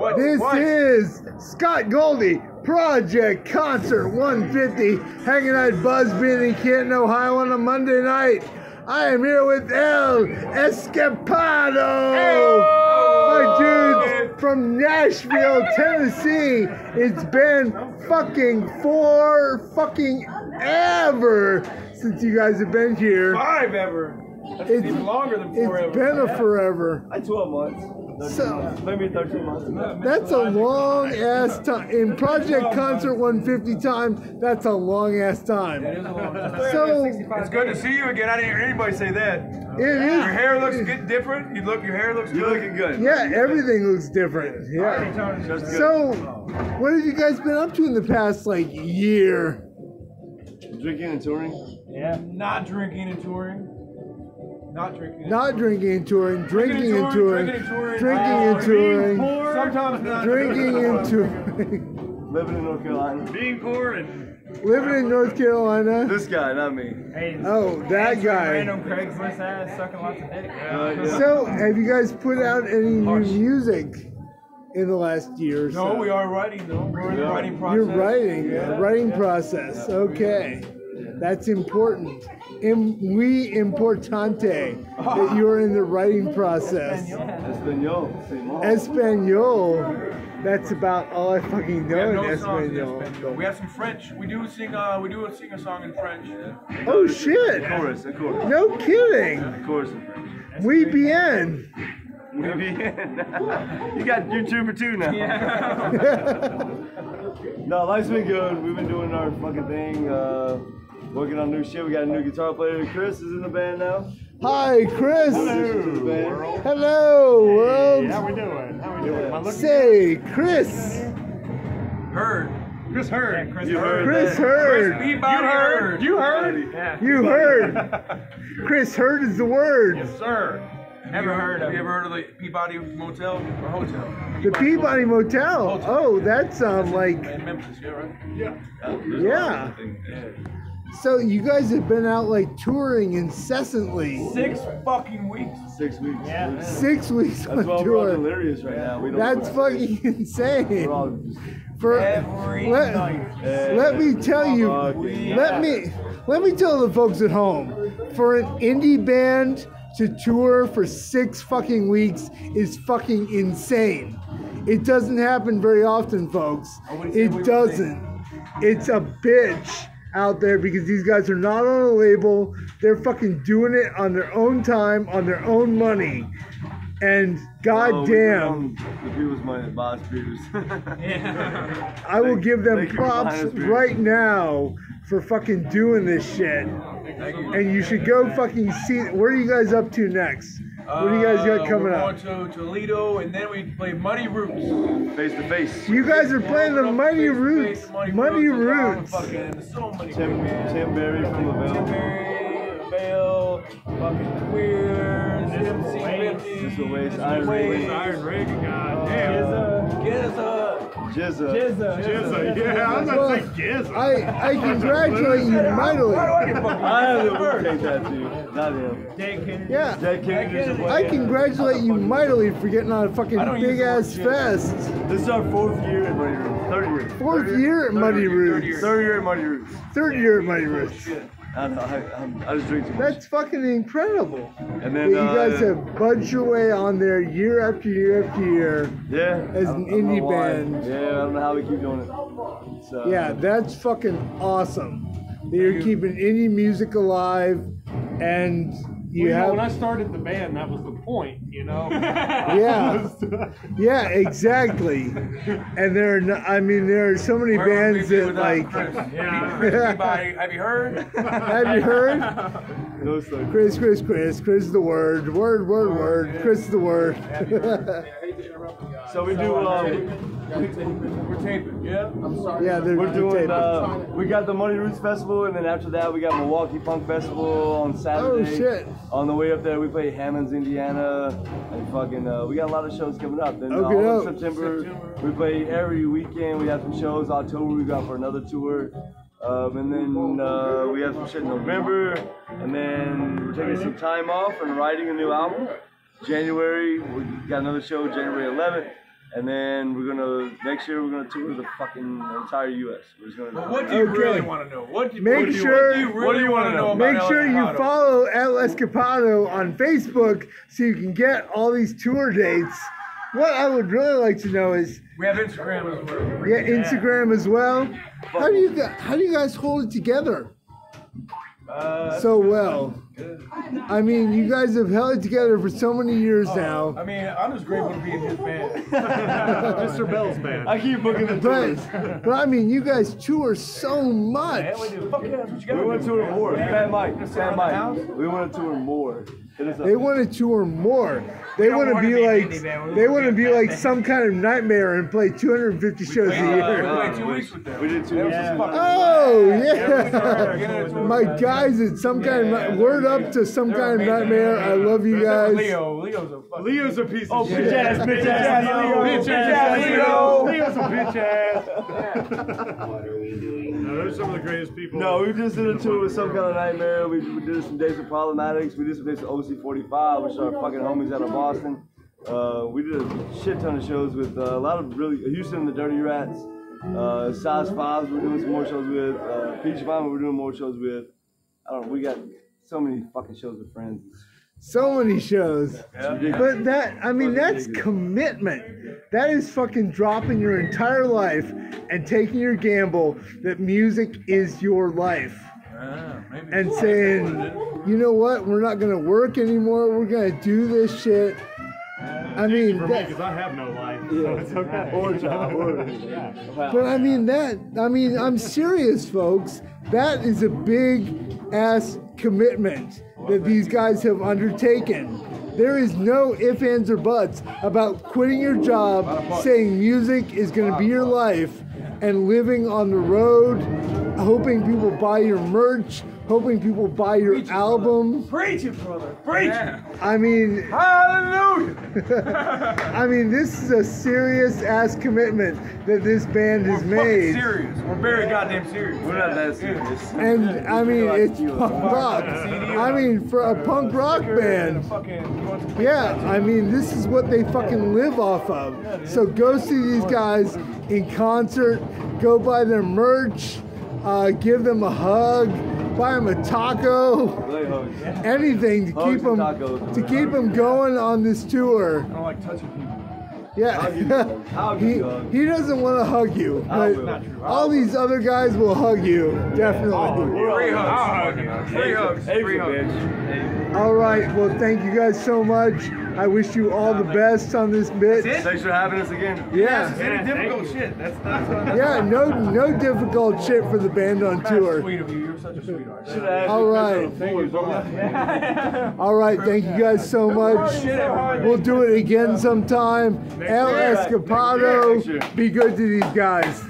What? This what? is Scott Goldy, Project Concert 150, hanging out at Buzzbin in Canton, Ohio on a Monday night. I am here with El Escapado, my dude from Nashville, Tennessee. It's been fucking four fucking ever since you guys have been here. Five ever. That's It's- even longer than It's forever. been a forever. I 12 months. 13 So- months. Maybe 13 months. That's a long ass time. In Project Concert 150 time, that's a long ass time. So It's good to see you again. I didn't hear anybody say that. it Your is. hair looks good, different. You look. Your hair looks You're good. looking good. Yeah, everything looks different. Yeah. So, what have you guys been up to in the past like year? Drinking and touring. Yeah. Not drinking and touring. Not drinking. and Not drinking and touring, drinking and touring, touring, drinking and touring. drinking touring, Sometimes not. drinking and touring, Living in North Carolina. Being poor and living in North Carolina. This guy, not me. Hey, Oh, that guy. Random Craigslist ass sucking lots of dick. Uh, yeah. So, have you guys put out any new music in the last year or so? no, we are writing though. We're in the writing process. You're writing, Yeah. writing process. Okay, that's important. Im, muy importante that you're in the writing process. Espanol. Simón. Espanol. That's about all I fucking We have know no in songs in Espanol. Espanol. We have some French. We do sing. Uh, we do sing a song in French. Oh shit! Chorus, a chorus. No kidding. A chorus in French. We bien. Maybe. you got YouTuber too now. no, life's been good. We've been doing our fucking thing. Uh, working on new shit. We got a new guitar player. Chris is in the band now. Hi, Chris. Addition to the band. Hello, world. How we doing? How we doing? Am I looking Say, Chris. Heard. Chris Hurd. Chris You Hurd. heard Chris that. Hurd. Peabody heard. You heard? Yeah. You heard. Chris heard is the word. Yes, sir. Never heard of Have you ever heard of the Peabody Motel or Hotel? The Peabody Motel. Oh, that's um like in Memphis, yeah, right? Yeah. yeah. So you guys have been out like touring incessantly. Six fucking weeks. Six weeks. Yeah. Six weeks That's on why we're all tour. delirious right now. We don't That's fucking We're insane. all just, For Every let, night. let me tell you, Fucking- let me let me tell the folks at home, for an indie band to tour for six fucking weeks is fucking insane. It doesn't happen very often, folks. wouldn't say we It doesn't. It's a bitch out there because these guys are not on a label. They're fucking doing it on their own time, on their own money. And we goddamn. bring on The people's money, boss beers. I will give them thank props buying us beers. right now for fucking doing this shit. And you should go fucking see. Where are you guys up to next? What do you guys got Uh, coming we're up? going to Toledo, and then we play Muddy Roots. face to face. You guys are playing the Mighty Roots. Mighty Roots. Fucking, so many Tim, great bands. Tim Barry from Tim LaBelle. Barry, Bell, fucking Queers, MC50. Just a waste. Iron Reagan. Iron Reagan, god damn. Get us up. Jizza. Jizza. Jizza. Yeah, I was about to say Jizza. I, I congratulate you mightily. I have the Wu-Tang tattoo. Not him. Jake Kennedy. Yeah. Dead Kennedys I congratulate you mightily for getting on a fucking I don't use big ass shit. fest. This is our fourth year at Muddy Roots. Third year. Fourth year at Muddy Roots. Third year at Muddy Roots. Third year at Muddy Roots. I don't know. I, I'm, I just drink too much. That's fucking incredible. And then you uh, guys have budged your way on there year after year after year. yeah, as an don't- I don't know indie band. Yeah, I don't know how we keep doing it. So, Yeah, that's fucking awesome. That you're keeping indie music alive and you Well, you know, when I started the band, that was the point, you know? Yeah. Yeah, exactly. And there are no, I mean there are so many Where bands that like Chris? Yeah. Chris have you heard? have you heard? No, so, Chris, Chris, Chris, Chris is the word. Word, word, word. Chris is the word. so we do. Uh, We're taping, yeah? yeah, they're, we're doing. taping. Uh, we got the Muddy Roots Festival, and then after that, we got Milwaukee Punk Festival on Saturday. Oh, shit. On the way up there, we play Hammonds, Indiana, and fucking. Uh, we got a lot of shows coming up. Then uh, Okay, all of dope. September, we play every weekend. We have some shows. October, we got for another tour. Um, and then uh, we have some shit in November, and then we're taking some time off and writing a new album. January, we got another show January 11th. And then we're gonna next year we're gonna tour the fucking entire U.S. We're just gonna. What do you Okay. really want to know? What do, Make what do you, sure- What do you really what do you want wanna know? know? about Make El sure you follow El Escapado on Facebook so you can get all these tour dates. What I would really like to know is, We have Instagram as well. yeah, Instagram as well. How do you how do you guys hold it together Uh, so well? I mean, you guys have held it together for so many years I now. I mean, I'm just grateful to be in his band. Mr. Bell's band. I keep booking the tours. But, but I mean, you guys tour so much. Yeah, we do. Fuck yeah, what you gotta We want to do. tour more. Fat Mike, Sit Fat around the house? Mike. We went to tour more. Hit us up. They want to tour more. They want to be be like indie band, we they wanna be be like some kind of nightmare and play 250 shows a uh, year. we played two weeks with them. We did two weeks. Oh Yeah, yeah, my guys, it's some kind of word up to some kind of nightmare. I love you guys. Leo, Leo's a fucking. Leo's a piece of shit. bitch ass, bitch ass, Leo. Bitch Bitch ass, ass, Leo. Leo. Leo's a bitch ass. No, those are some of the greatest people. No, we just did a tour with some kind of nightmare. We, we did some days with Problematics. We did some days with OC45, which are fucking homies out of Boston. Uh, we did a shit ton of shows with uh, a lot of really Houston, the Dirty Rats, uh, Size Fives. We're doing some more shows with uh, Peach Vine. We're doing more shows with. I don't know. We got so many fucking shows with friends. So many shows. ridiculous. But that, I mean, that's commitment. That is fucking dropping your entire life and taking your gamble that music is your life. Maybe. and saying, you know what, we're not gonna work anymore. We're gonna do this shit. I mean, For me, because I have no life, so it's okay. Or job, or but I mean that. I mean, I'm serious, folks. That is a big ass commitment that these guys have undertaken. There is no ifs, ands, or buts about quitting your job, saying music is going to be your life, and living on the road, hoping people buy your merch, hoping people buy your album. Preach it, brother. Preach it. I mean, Hallelujah. I mean, this is a serious ass commitment that this band has We're fucking made. serious. We're very goddamn serious. we're not that serious. And I mean, it's punk rock. I mean, for a punk rock band. Fucking, you want some Yeah, I mean, this is what they fucking live off of. So go see these guys in concert, go buy their merch, uh, give them a hug, buy them a taco, anything to Hugs keep them to keep them going on this tour. I don't like touching people. I'll give you a Yeah, hug. I'll give he, you a hug. he doesn't want to hug you, but will. Not true. all these other guys will hug you, definitely. Free hugs. Free hugs. Free hugs. All right, well, thank you guys so much. I wish you all the best on this bit. Thanks for having us again. Yeah, Any difficult shit. That's that's what yeah, no, no difficult shit for the band on tour. sweet of you. You're such a sweetheart. Should have asked All you right. Thank you so much. All right, thank you guys so much. We'll do it again sometime. El. Escapado, be good to these guys.